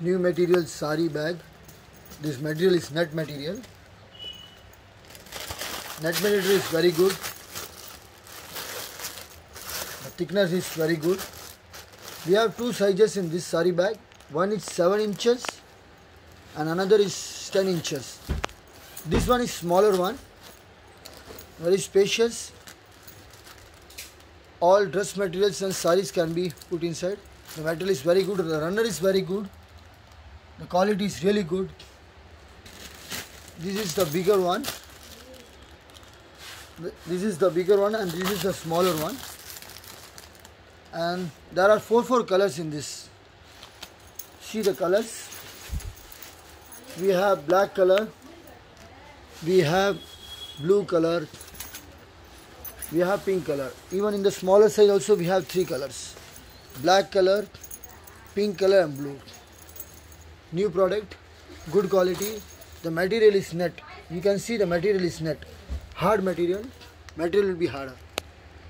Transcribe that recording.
new material sari bag. This material is net material. Net material is very good. The thickness is very good. We have two sizes in this sari bag. One is 7 inches and another is 10 inches. This one is smaller one. Very spacious. All dress materials and saris can be put inside. The material is very good. The runner is very good the quality is really good. This is the bigger one. This is the bigger one and this is the smaller one. And there are four four colors in this. See the colors? We have black color. We have blue color. We have pink color. Even in the smaller size also we have three colors. Black color pink color and blue new product good quality the material is net. You can see the material is net. Hard material material will be harder